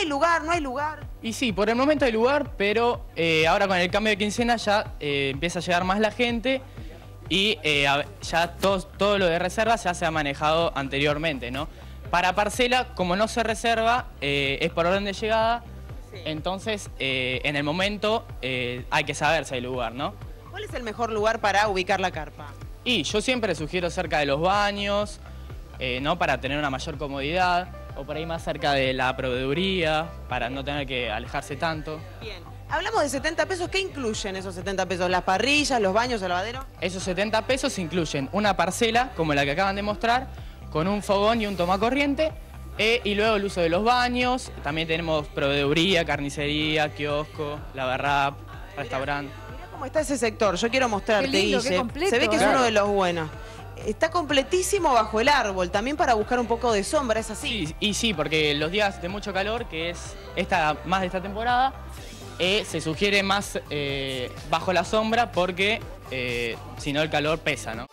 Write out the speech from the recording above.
hay lugar, no hay lugar. Y sí, por el momento hay lugar, pero eh, ahora con el cambio de quincena ya eh, empieza a llegar más la gente y eh, ya todo, todo lo de reserva ya se ha manejado anteriormente, ¿no? Para parcela, como no se reserva, es por orden de llegada, entonces en el momento hay que saber si hay lugar, ¿no? ¿Cuál es el mejor lugar para ubicar la carpa? Y yo siempre sugiero cerca de los baños, ¿no? Para tener una mayor comodidad, o por ahí más cerca de la proveeduría, para no tener que alejarse tanto. Bien. Hablamos de 70 pesos, ¿qué incluyen esos 70 pesos? ¿Las parrillas, los baños, el lavadero? Esos 70 pesos incluyen una parcela, como la que acaban de mostrar, con un fogón y un tomacorriente, eh, y luego el uso de los baños, también tenemos proveeduría, carnicería, kiosco, lavarrap, restaurante. Mirá cómo está ese sector, yo quiero mostrarte, Qué lindo, qué Guille. completo, Se ve que es ¿eh? uno de los buenos. Está completísimo bajo el árbol, también para buscar un poco de sombra, es así. Sí, y sí, porque los días de mucho calor, que es esta, más de esta temporada, eh, se sugiere más eh, bajo la sombra porque eh, si no el calor pesa, ¿no?